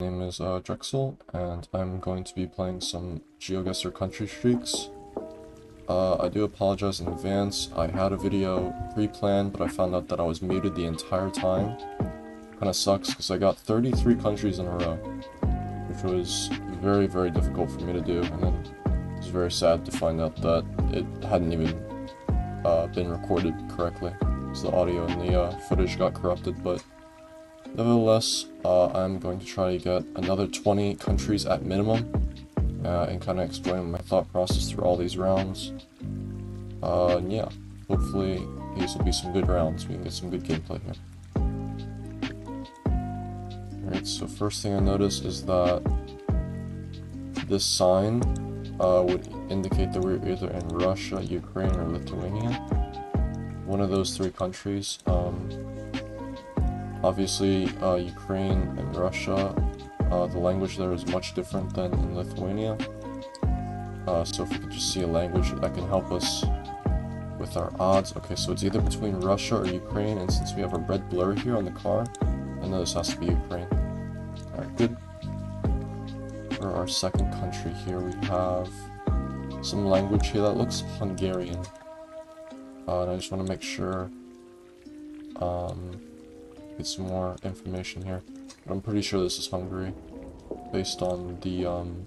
My name is uh, Drexyl, and I'm going to be playing some GeoGuessr Country Streaks. Uh, I do apologize in advance. I had a video pre-planned, but I found out that I was muted the entire time. Kinda sucks, because I got 33 countries in a row, which was very, very difficult for me to do, and then it was very sad to find out that it hadn't even uh, been recorded correctly, so the audio and the uh, footage got corrupted, but Nevertheless, uh, I'm going to try to get another 20 countries at minimum uh, and kind of explain my thought process through all these rounds. Uh, and yeah, hopefully these will be some good rounds. We can get some good gameplay here. Alright, so first thing I notice is that this sign uh, would indicate that we're either in Russia, Ukraine, or Lithuania. One of those three countries. Um, Obviously, uh, Ukraine and Russia, uh, the language there is much different than in Lithuania. Uh, so if we could just see a language that can help us with our odds. Okay, so it's either between Russia or Ukraine, and since we have a red blur here on the car, I know this has to be Ukraine. Alright, good. For our second country here, we have some language here that looks Hungarian. Uh, and I just want to make sure um, get some more information here. I'm pretty sure this is Hungary, based on the, um,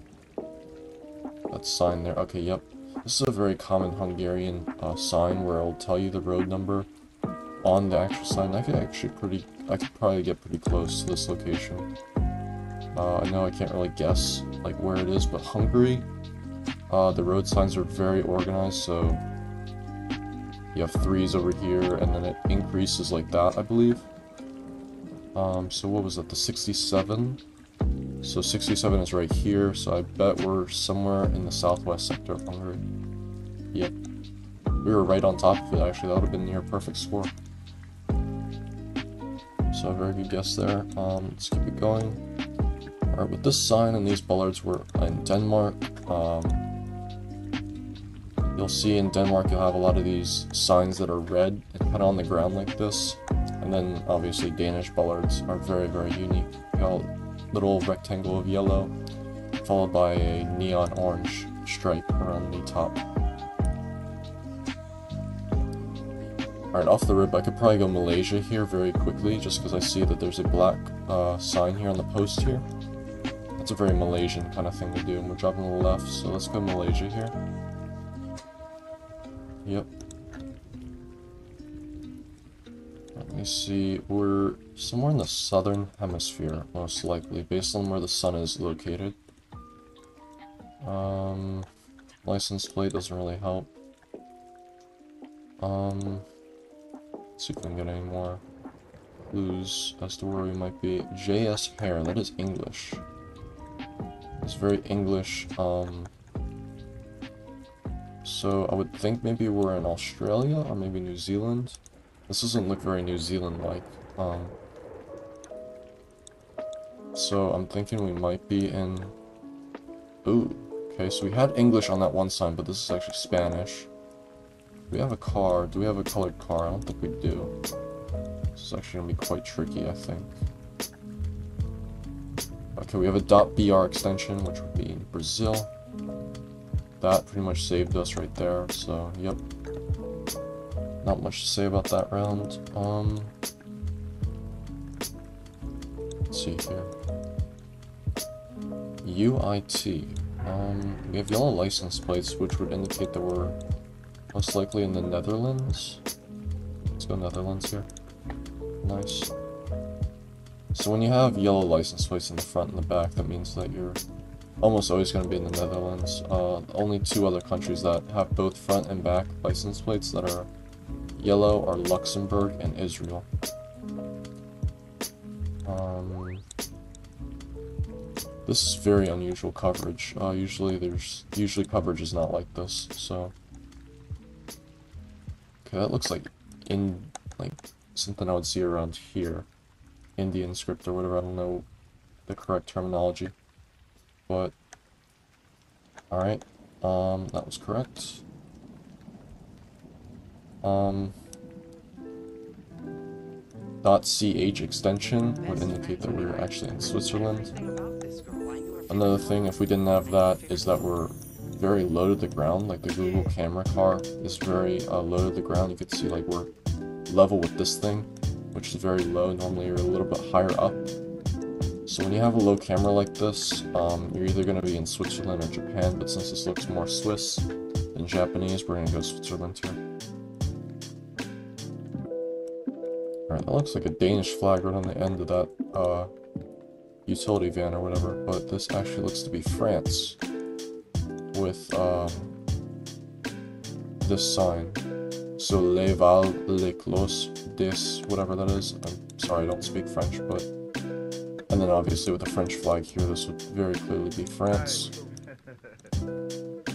that sign there. Okay, yep. This is a very common Hungarian uh, sign where it'll tell you the road number on the actual sign. I could actually pretty, I could probably get pretty close to this location. Uh, I know I can't really guess, like, where it is, but Hungary, uh, the road signs are very organized, so you have threes over here, and then it increases like that, I believe. Um, so what was that, the 67? So 67 is right here, so I bet we're somewhere in the southwest sector of Hungary. Yep. We were right on top of it, actually. That would have been near perfect score. So very good guess there. Um, let's keep it going. Alright, with this sign and these bollards, we're in Denmark. Um, you'll see in Denmark, you'll have a lot of these signs that are red and kind of on the ground like this. And then obviously Danish bollards are very, very unique. You got a little rectangle of yellow, followed by a neon orange stripe around the top. Alright, off the rip, I could probably go Malaysia here very quickly, just because I see that there's a black uh, sign here on the post here. That's a very Malaysian kind of thing to do, and we're dropping to the left, so let's go Malaysia here. Yep, me see, we're somewhere in the southern hemisphere, most likely, based on where the sun is located. Um, license plate doesn't really help. Um, see if we can get any more clues as to where we might be. JS Hair, that is English. It's very English, um... So I would think maybe we're in Australia or maybe New Zealand. This doesn't look very New Zealand-like. Um, so I'm thinking we might be in... Ooh, okay, so we had English on that one sign, but this is actually Spanish. We have a car? Do we have a colored car? I don't think we do. This is actually going to be quite tricky, I think. Okay, we have a .br extension, which would be in Brazil. That pretty much saved us right there, so, yep. Not much to say about that round. Um, let's see here. UIT. Um, we have yellow license plates, which would indicate that we're most likely in the Netherlands. Let's go Netherlands here. Nice. So when you have yellow license plates in the front and the back, that means that you're almost always going to be in the Netherlands. Uh, only two other countries that have both front and back license plates that are Yellow are Luxembourg and Israel. Um, this is very unusual coverage. Uh, usually there's, usually coverage is not like this, so. Okay, that looks like in, like, something I would see around here. Indian script or whatever, I don't know the correct terminology. But, alright, um, that was correct. Um, .ch extension would indicate that we were actually in Switzerland. Another thing, if we didn't have that, is that we're very low to the ground. Like the Google camera car is very uh, low to the ground. You can see like we're level with this thing, which is very low. Normally you're a little bit higher up. So when you have a low camera like this, um, you're either going to be in Switzerland or Japan, but since this looks more Swiss than Japanese, we're going to go Switzerland here. That looks like a Danish flag right on the end of that uh, utility van or whatever, but this actually looks to be France with um, this sign. So les Val, les Clos, this, whatever that is. I'm sorry, I don't speak French, but... And then obviously with the French flag here, this would very clearly be France.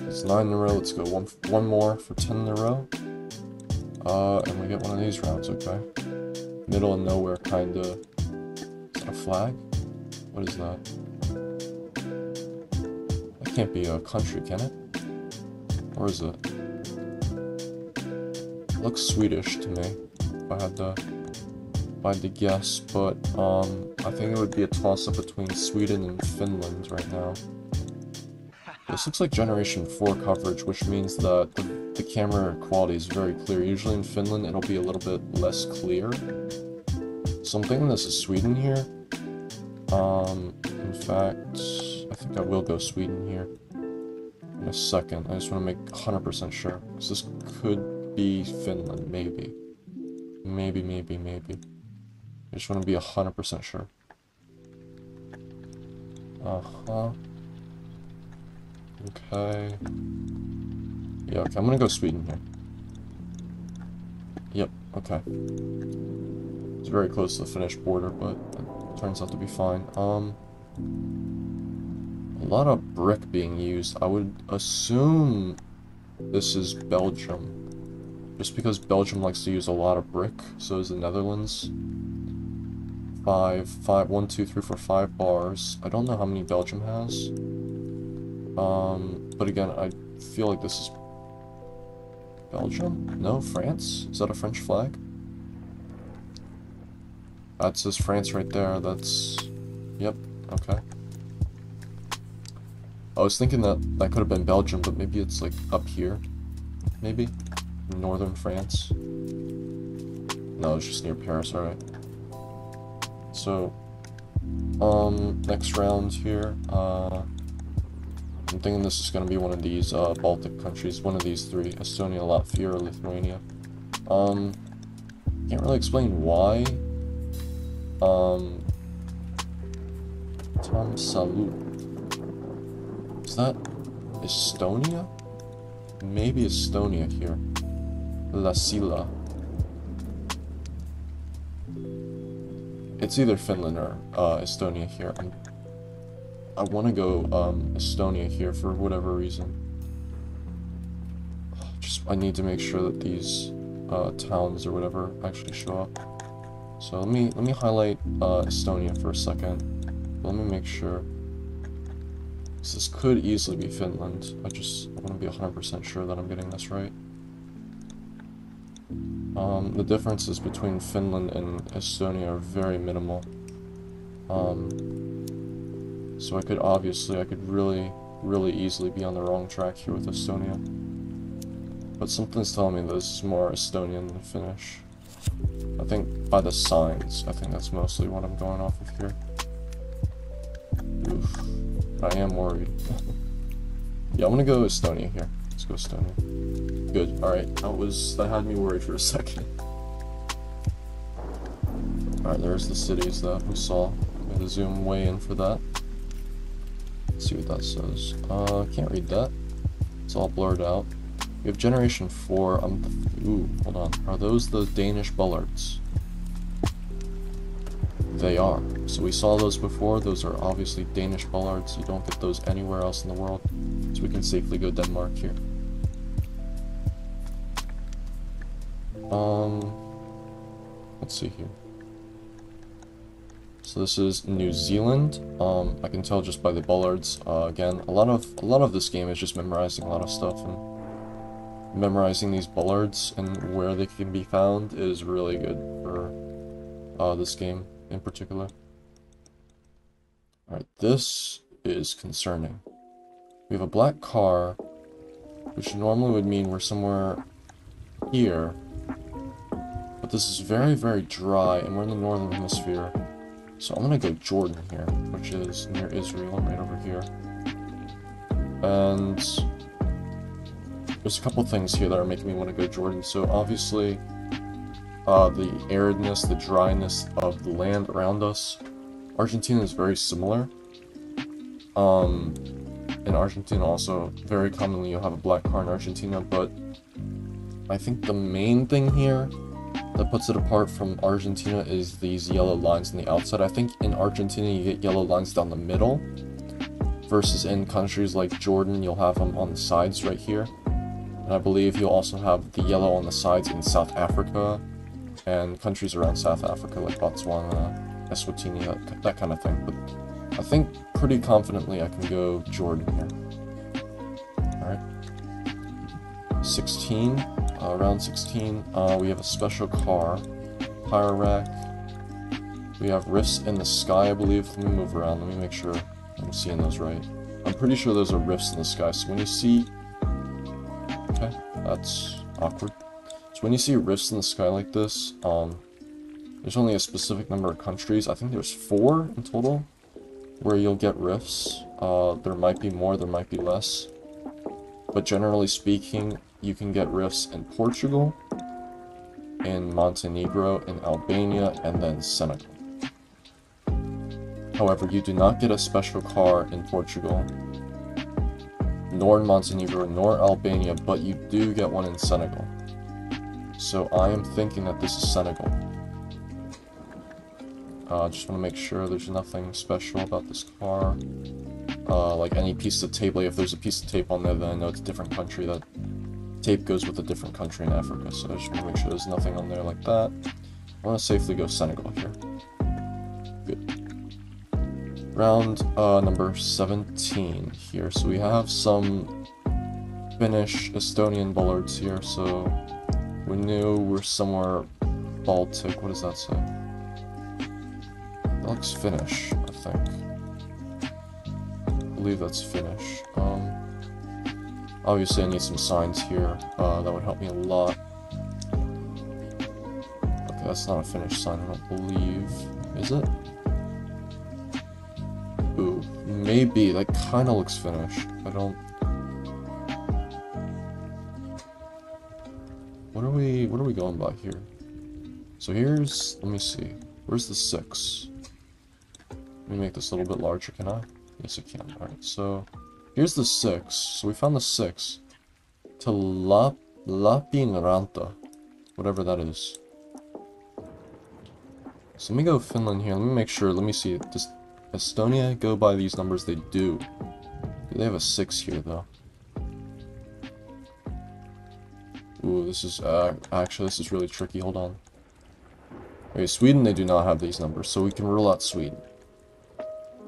It's 9 in a row, let's go one, one more for 10 in a row. Uh, and we get one of these rounds, okay. Middle of nowhere. Is that a flag? What is that? That can't be a country, can it? Or is it? it looks Swedish to me, if I had to, had to guess, but um, I think it would be a toss-up between Sweden and Finland right now. This looks like Generation 4 coverage, which means that the, the camera quality is very clear. Usually in Finland, it'll be a little bit less clear. So I'm thinking this is Sweden here. Um, in fact, I think I will go Sweden here in a second. I just want to make 100% sure. Because this could be Finland, maybe. Maybe, maybe, maybe. I just want to be 100% sure. Uh-huh. Okay. Yeah, okay, I'm gonna go Sweden here. Yep, okay. It's very close to the Finnish border, but it turns out to be fine. Um, a lot of brick being used. I would assume this is Belgium. Just because Belgium likes to use a lot of brick, so does the Netherlands. Five, five, one, two, three, four, five bars. I don't know how many Belgium has. Um, but again, I feel like this is Belgium? No, France? Is that a French flag? That says France right there, that's... Yep, okay. I was thinking that that could have been Belgium, but maybe it's like up here. Maybe? Northern France. No, it's just near Paris, alright. So, um, next round here, uh... I'm thinking this is going to be one of these uh, Baltic countries, one of these three, Estonia, Latvia, or Lithuania. Um, can't really explain why. Um, Tom Salut. Is that Estonia? Maybe Estonia here. La Lasila. It's either Finland or uh, Estonia here. I'm I want to go um, Estonia here for whatever reason. Just I need to make sure that these uh, towns or whatever actually show up. So let me let me highlight uh, Estonia for a second. Let me make sure. This could easily be Finland. I just want to be 100% sure that I'm getting this right. Um, the differences between Finland and Estonia are very minimal. Um, so I could obviously, I could really, really easily be on the wrong track here with Estonia. But something's telling me that this is more Estonian than Finnish. I think by the signs, I think that's mostly what I'm going off of here. Oof. I am worried. yeah, I'm gonna go Estonia here. Let's go Estonia. Good, alright. That was, that had me worried for a second. Alright, there's the cities that we saw. I'm gonna zoom way in for that. Let's see what that says. Uh, can't read that. It's all blurred out. We have Generation 4. Um, ooh, hold on. Are those the Danish Bollards? They are. So we saw those before. Those are obviously Danish Bollards. You don't get those anywhere else in the world. So we can safely go Denmark here. Um, let's see here. So this is New Zealand. Um, I can tell just by the bollards. Uh, again, a lot of a lot of this game is just memorizing a lot of stuff and memorizing these bollards and where they can be found is really good for uh, this game in particular. Alright, this is concerning. We have a black car, which normally would mean we're somewhere here. But this is very, very dry, and we're in the northern hemisphere. So I'm gonna go Jordan here, which is near Israel, right over here. And there's a couple things here that are making me want to go Jordan. So obviously, uh, the aridness, the dryness of the land around us. Argentina is very similar. Um, in Argentina also, very commonly you'll have a black car in Argentina, but I think the main thing here that puts it apart from Argentina is these yellow lines on the outside. I think in Argentina you get yellow lines down the middle, versus in countries like Jordan you'll have them on the sides right here. And I believe you'll also have the yellow on the sides in South Africa, and countries around South Africa like Botswana, Eswatini, that, that kind of thing. But I think pretty confidently I can go Jordan here. Alright. 16, uh, round 16, uh, we have a special car, Pyro We have rifts in the sky, I believe. Let me move around, let me make sure I'm seeing those right. I'm pretty sure those are rifts in the sky, so when you see... Okay, that's awkward So when you see rifts in the sky like this, um, there's only a specific number of countries. I think there's four in total where you'll get rifts. Uh, there might be more, there might be less. But generally speaking, you can get rifts in Portugal, in Montenegro, in Albania, and then Senegal. However, you do not get a special car in Portugal, nor in Montenegro, nor Albania, but you do get one in Senegal. So I am thinking that this is Senegal. Uh, just want to make sure there's nothing special about this car. Uh, like any piece of tape, like if there's a piece of tape on there, then I know it's a different country. That tape goes with a different country in Africa, so I just want to make sure there's nothing on there like that. I want to safely go Senegal here. Good. Round uh, number 17 here. So we have some Finnish, Estonian bollards here, so we knew we're somewhere Baltic. What does that say? That looks Finnish, I think. I believe that's Finnish. Um, obviously I need some signs here. Uh, that would help me a lot. Okay, that's not a Finnish sign, I don't believe. Is it? Ooh, maybe. That kind of looks Finnish. I don't What are we, what are we going by here? So here's, let me see. Where's the 6? Let me make this a little bit larger, can I? Yes, I can. Alright, so here's the 6. So we found the 6. To La, Lappeenranta. Whatever that is. So let me go Finland here. Let me make sure. Let me see. Does Estonia go by these numbers? They do. They have a 6 here, though. Ooh, this is, uh, actually, this is really tricky. Hold on. Okay, Sweden, they do not have these numbers, so we can rule out Sweden.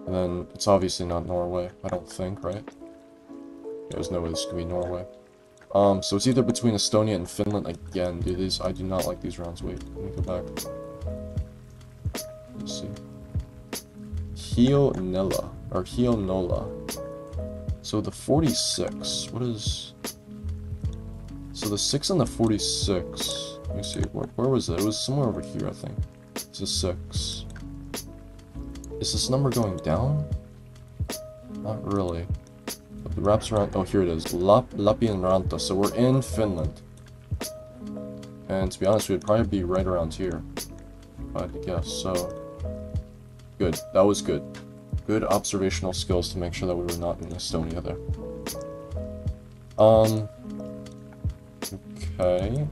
And then, it's obviously not Norway, I don't think, right? There's no way this could be Norway. Um, so it's either between Estonia and Finland again. Dude, these, I do not like these rounds. Wait, let me go back. Let's see. Hionella, or Hionola. So the 46, what is... So the 6 and the 46, let me see, where, where was it? It was somewhere over here, I think. It's a 6. Is this number going down? Not really. But the wraps around, oh here it is, Lap, Lappeenranta, so we're in Finland. And to be honest, we'd probably be right around here. I guess, so... Good, that was good. Good observational skills to make sure that we were not in Estonia there. Um, Okay.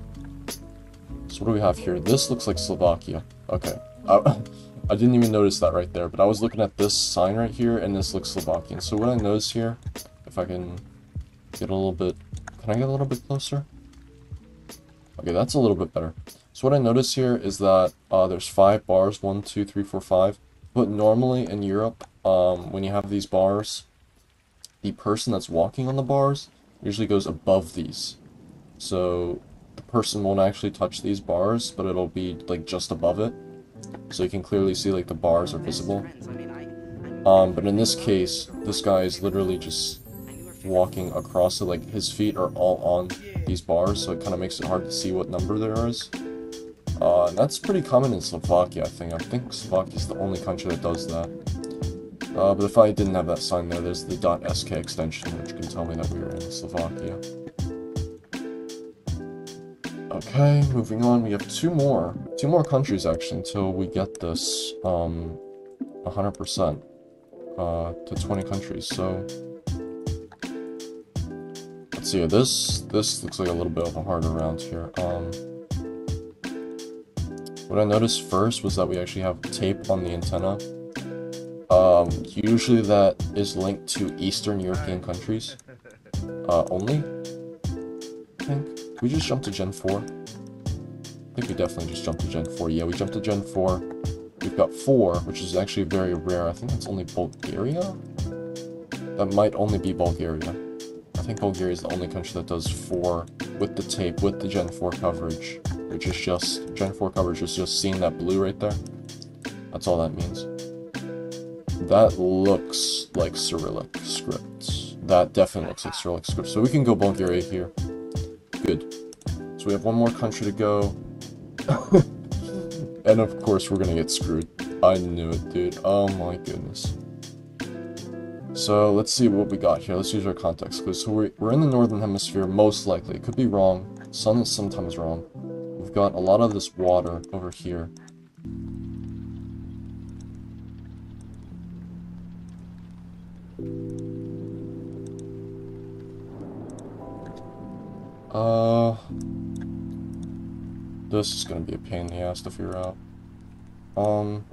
So what do we have here? This looks like Slovakia. Okay. I, I didn't even notice that right there, but I was looking at this sign right here, and this looks Slovakian. So what I notice here, if I can get a little bit... Can I get a little bit closer? Okay, that's a little bit better. So what I notice here is that uh, there's five bars, one, two, three, four, five. But normally in Europe, um, when you have these bars, the person that's walking on the bars usually goes above these. So the person won't actually touch these bars, but it'll be like just above it. So you can clearly see like the bars are visible. Um, but in this case, this guy is literally just walking across it, like his feet are all on these bars, so it kind of makes it hard to see what number there is. Uh, that's pretty common in Slovakia, I think. I think Slovakia is the only country that does that. Uh, but if I didn't have that sign there, there's the .sk extension, which can tell me that we are in Slovakia. Okay, moving on, we have two more. Two more countries, actually, until we get this, um, 100%, uh, to 20 countries, so... Let's see, this, this looks like a little bit of a harder round here. Um, what I noticed first was that we actually have tape on the antenna. Um, usually that is linked to Eastern European countries. Uh, only? I think. We just jumped to Gen 4. I think we definitely just jumped to Gen 4. Yeah, we jumped to Gen 4. We've got 4, which is actually very rare. I think that's only Bulgaria? That might only be Bulgaria. I think Bulgaria is the only country that does 4 with the tape, with the Gen 4 coverage which is just, Gen 4 coverage is just seeing that blue right there. That's all that means. That looks like Cyrillic script. That definitely looks like Cyrillic script. So we can go Bulgaria here. Good. So we have one more country to go. and of course we're gonna get screwed. I knew it, dude. Oh my goodness. So let's see what we got here. Let's use our context clues. So we're, we're in the northern hemisphere, most likely. It could be wrong. Sun is sometimes wrong We've got a lot of this water over here. Uh, this is gonna be a pain in the ass to figure out. Um,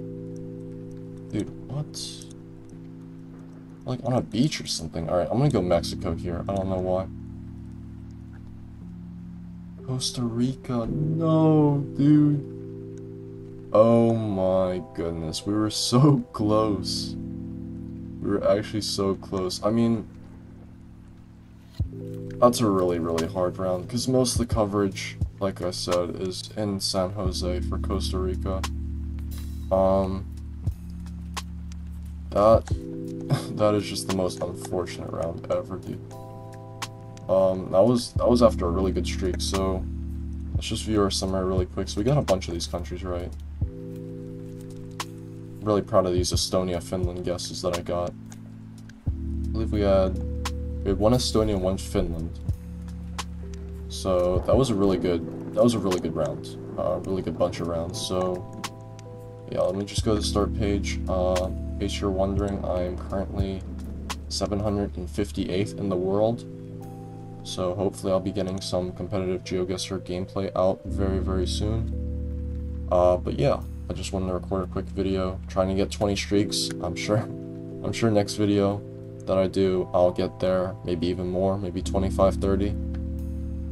dude, what? Like on a beach or something. Alright, I'm gonna go Mexico here. I don't know why. Costa Rica. No, dude. Oh my goodness. We were so close. We were actually so close. I mean, that's a really, really hard round because most of the coverage, like I said, is in San Jose for Costa Rica. Um, that, that is just the most unfortunate round ever, dude. Um, that was that was after a really good streak. So let's just view our summary really quick. So we got a bunch of these countries right. Really proud of these Estonia, Finland guesses that I got. I believe we had we had one Estonia, one Finland. So that was a really good that was a really good round. Uh, really good bunch of rounds. So yeah, let me just go to the start page. Uh, in case you're wondering, I am currently 758th in the world. So hopefully I'll be getting some competitive GeoGuessr gameplay out very, very soon. Uh, but yeah, I just wanted to record a quick video, trying to get 20 streaks. I'm sure, I'm sure next video that I do, I'll get there, maybe even more, maybe 25, 30.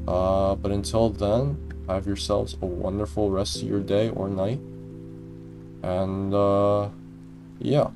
Uh, but until then, have yourselves a wonderful rest of your day or night. And, uh, yeah.